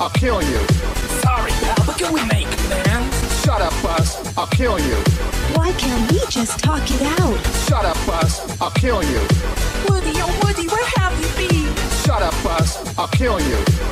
I'll kill you. Sorry, pal, but can we make amends? Shut up, Buzz. I'll kill you. Why can't we just talk it out? Shut up, Buzz. I'll kill you. Woody, oh Woody, where have you been? Shut up, Buzz. I'll kill you.